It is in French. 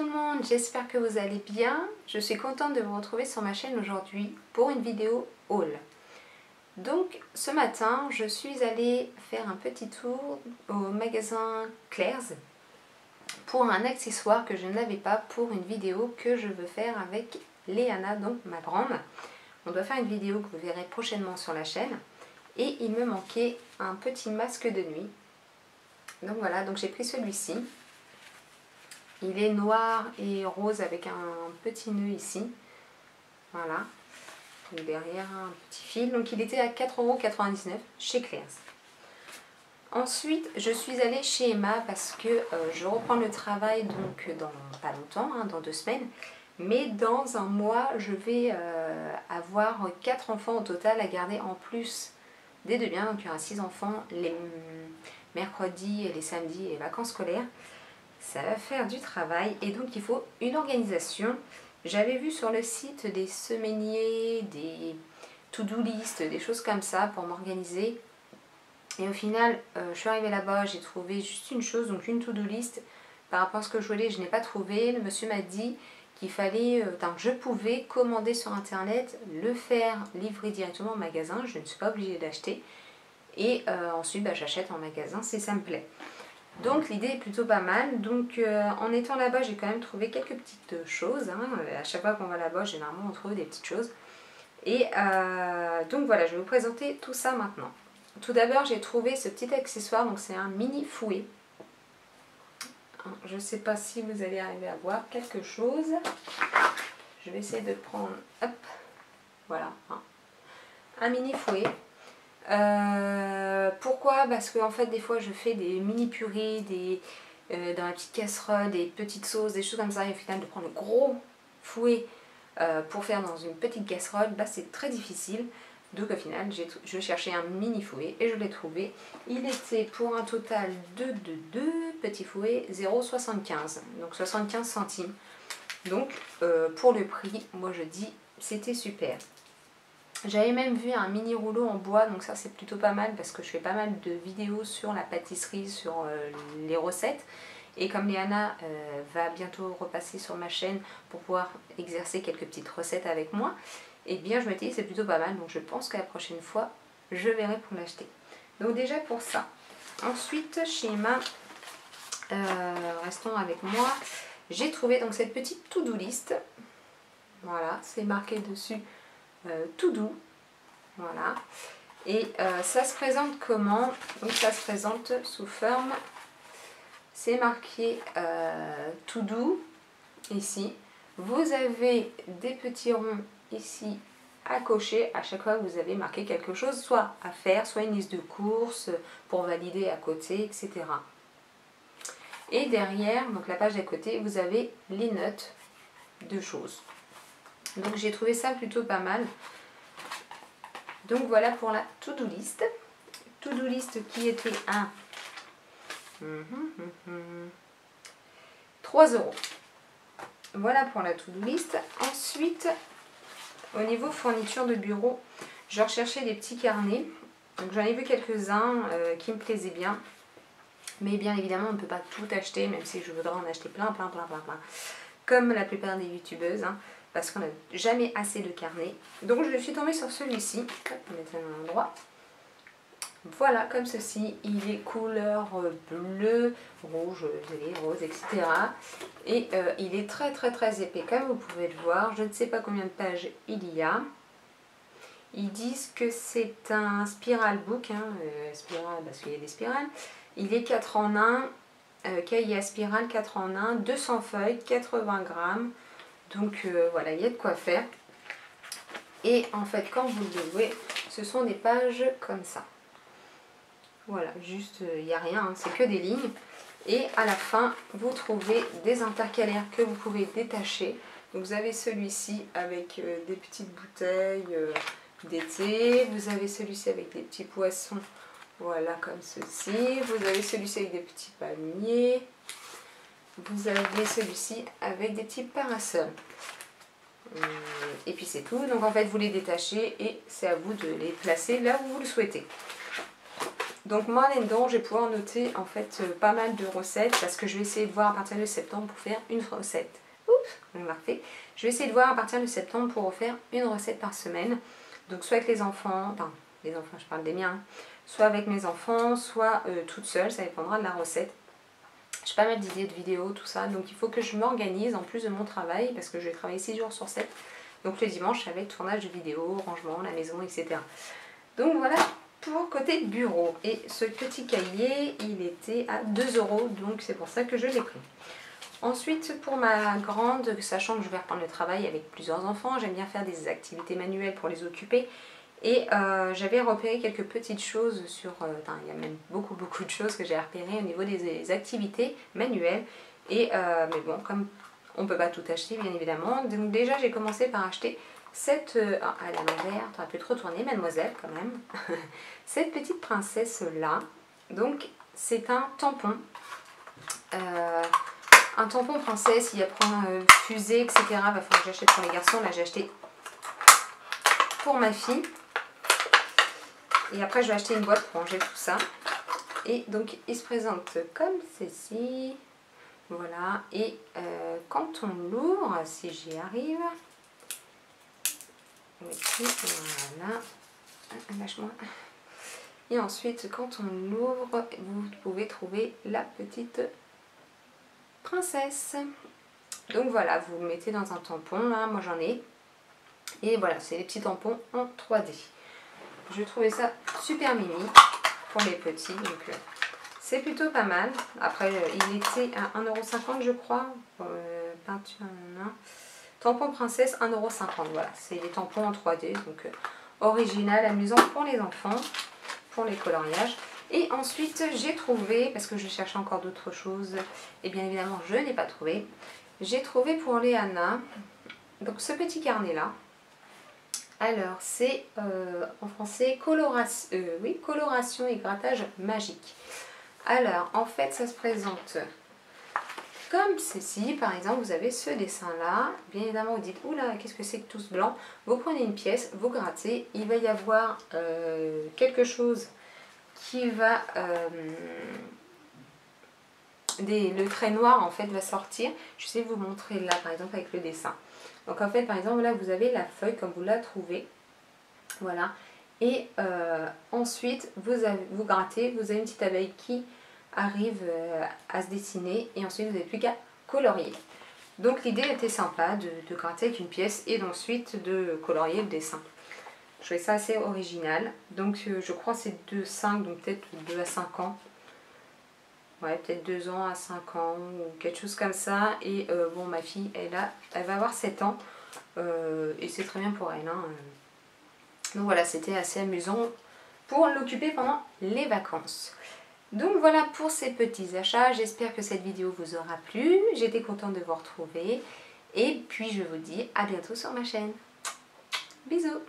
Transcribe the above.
tout le monde, j'espère que vous allez bien. Je suis contente de vous retrouver sur ma chaîne aujourd'hui pour une vidéo haul. Donc ce matin, je suis allée faire un petit tour au magasin Claire's pour un accessoire que je n'avais pas pour une vidéo que je veux faire avec Léana, donc ma grande. On doit faire une vidéo que vous verrez prochainement sur la chaîne. Et il me manquait un petit masque de nuit. Donc voilà, donc j'ai pris celui-ci. Il est noir et rose avec un petit nœud ici. Voilà. derrière un petit fil. Donc il était à 4,99€ chez Claire's. Ensuite, je suis allée chez Emma parce que euh, je reprends le travail donc dans pas longtemps, hein, dans deux semaines. Mais dans un mois, je vais euh, avoir quatre enfants au total à garder en plus des deux biens. Donc il y aura six enfants les mercredis, et les samedis et vacances scolaires ça va faire du travail et donc il faut une organisation. J'avais vu sur le site des semainiers, des to-do list, des choses comme ça pour m'organiser. Et au final, euh, je suis arrivée là-bas, j'ai trouvé juste une chose, donc une to-do list. Par rapport à ce que je voulais, je n'ai pas trouvé. Le monsieur m'a dit qu'il fallait, euh, que je pouvais, commander sur internet, le faire livrer directement au magasin. Je ne suis pas obligée d'acheter. Et euh, ensuite, bah, j'achète en magasin si ça me plaît. Donc l'idée est plutôt pas mal. Donc euh, en étant là-bas, j'ai quand même trouvé quelques petites choses. Hein. À chaque fois qu'on va là-bas, généralement on trouve des petites choses. Et euh, donc voilà, je vais vous présenter tout ça maintenant. Tout d'abord, j'ai trouvé ce petit accessoire. Donc c'est un mini fouet. Hein, je ne sais pas si vous allez arriver à voir quelque chose. Je vais essayer de prendre... Hop Voilà. Hein. Un mini fouet. Euh, pourquoi? Parce que en fait des fois je fais des mini purées, des, euh, dans la petite casserole, des petites sauces, des choses comme ça et au final de prendre le gros fouet euh, pour faire dans une petite casserole, bah, c'est très difficile. Donc au final je cherchais un mini fouet et je l'ai trouvé. Il était pour un total de, de deux petits fouets 0,75 donc 75 centimes. Donc pour le prix, moi je dis c'était super. J'avais même vu un mini rouleau en bois, donc ça c'est plutôt pas mal parce que je fais pas mal de vidéos sur la pâtisserie, sur euh, les recettes. Et comme Léana euh, va bientôt repasser sur ma chaîne pour pouvoir exercer quelques petites recettes avec moi, et eh bien je me dis c'est plutôt pas mal, donc je pense que la prochaine fois je verrai pour l'acheter. Donc déjà pour ça. Ensuite chez Emma, euh, restons avec moi, j'ai trouvé donc cette petite to-do list. Voilà, c'est marqué dessus tout doux. Voilà. Et euh, ça se présente comment? Donc ça se présente sous forme, c'est marqué euh, tout doux ici. Vous avez des petits ronds ici à cocher à chaque fois vous avez marqué quelque chose, soit à faire, soit une liste de courses pour valider à côté, etc. Et derrière, donc la page d'à côté, vous avez les notes de choses. Donc j'ai trouvé ça plutôt pas mal. Donc voilà pour la to-do list. To-do list qui était à 3 euros. Voilà pour la to-do list. Ensuite, au niveau fourniture de bureau, je recherchais des petits carnets. Donc j'en ai vu quelques-uns euh, qui me plaisaient bien. Mais bien évidemment, on ne peut pas tout acheter, même si je voudrais en acheter plein, plein, plein, plein, plein. Comme la plupart des youtubeuses. Hein parce qu'on n'a jamais assez de carnet. Donc je suis tombée sur celui-ci. On met un endroit. Voilà, comme ceci. Il est couleur bleu, rouge, violet, rose, etc. Et euh, il est très très très épais, comme vous pouvez le voir. Je ne sais pas combien de pages il y a. Ils disent que c'est un spiral book, hein, euh, spirale parce qu'il y a des spirales. Il est 4 en 1, euh, cahier à spirale 4 en 1, 200 feuilles, 80 grammes. Donc euh, voilà, il y a de quoi faire. Et en fait, quand vous le louez, ce sont des pages comme ça. Voilà, juste, euh, il n'y a rien, hein, c'est que des lignes. Et à la fin, vous trouvez des intercalaires que vous pouvez détacher. Donc vous avez celui-ci avec euh, des petites bouteilles d'été. Vous avez celui-ci avec des petits poissons, voilà comme ceci. Vous avez celui-ci avec des petits palmiers vous avez celui-ci avec des petits parasols. Hum, et puis c'est tout. Donc en fait, vous les détachez et c'est à vous de les placer là où vous le souhaitez. Donc moi là-dedans, je vais pouvoir noter en fait euh, pas mal de recettes parce que je vais essayer de voir à partir de septembre pour faire une recette. Oups, refait. Je vais essayer de voir à partir de septembre pour faire une recette par semaine. Donc soit avec les enfants, enfin les enfants, je parle des miens, hein. soit avec mes enfants, soit euh, toute seule, ça dépendra de la recette. J'ai pas mal d'idées de vidéos, tout ça, donc il faut que je m'organise en plus de mon travail parce que je vais travailler 6 jours sur 7. Donc le dimanche, être tournage de vidéos, rangement, la maison, etc. Donc voilà pour côté bureau. Et ce petit cahier, il était à 2 euros, donc c'est pour ça que je l'ai pris. Ensuite, pour ma grande, sachant que je vais reprendre le travail avec plusieurs enfants, j'aime bien faire des activités manuelles pour les occuper. Et euh, j'avais repéré quelques petites choses sur... Euh, il y a même beaucoup beaucoup de choses que j'ai repérées au niveau des, activités manuelles. Et, euh, mais bon, comme on ne peut pas tout acheter bien évidemment, donc déjà j'ai commencé par acheter cette... ah, elle a l'envers, tu pu te retourner mademoiselle quand même. cette petite princesse là, donc c'est un tampon. un tampon princesse, il y a point fusée, etc. Il va falloir que j'achète pour les garçons. Là j'ai acheté pour ma fille. Et après, je vais acheter une boîte pour ranger tout ça. Et donc, il se présente comme ceci. Voilà. Et euh, quand on l'ouvre, si j'y arrive... voilà. Ah, lâche-moi. Et ensuite, quand on l'ouvre, vous pouvez trouver la petite princesse. Donc voilà, vous mettez dans un tampon, là, moi j'en ai. Et voilà, c'est les petits tampons en 3D. Je trouvais ça super mini pour les petits. Donc euh, c'est plutôt pas mal. Après, euh, il était à 1,50€ je crois. Euh, peinture, Tampon princesse, 1,50€. Voilà, c'est des tampons en 3D. Donc original, amusant pour les enfants, pour les coloriages. Et ensuite, j'ai trouvé, parce que je cherchais encore d'autres choses, et bien évidemment, je n'ai pas trouvé. J'ai trouvé pour Léana, donc ce petit carnet-là, alors, c'est euh, en français coloration, euh, oui, et grattage magique. Alors, en fait, ça se présente comme ceci. Par exemple, vous avez ce dessin-là. Bien évidemment, vous dites, oula, qu'est-ce que c'est que tout ce blanc? Vous prenez une pièce, vous grattez. Il va y avoir euh, quelque chose qui va... le trait noir, en fait, va sortir. Je sais vous montrer là, par exemple, avec le dessin. Donc en fait, par exemple, là, vous avez la feuille comme vous la trouvez. Voilà. Et euh, ensuite, vous, vous grattez, vous avez une petite abeille qui arrive euh, à se dessiner. Et ensuite, vous n'avez plus qu'à colorier. Donc l'idée était sympa de, gratter avec une pièce et ensuite de colorier le dessin. Je trouvais ça assez original. Donc euh, je crois c'est de 5, donc peut-être 2 à 5 ans ouais, peut-être 2 ans à 5 ans ou quelque chose comme ça. Et euh, bon, ma fille, elle, a, elle va avoir 7 ans euh, et c'est très bien pour elle. Hein. Donc voilà, c'était assez amusant pour l'occuper pendant les vacances. Donc voilà pour ces petits achats. J'espère que cette vidéo vous aura plu. J'étais contente de vous retrouver. Et puis je vous dis à bientôt sur ma chaîne. Bisous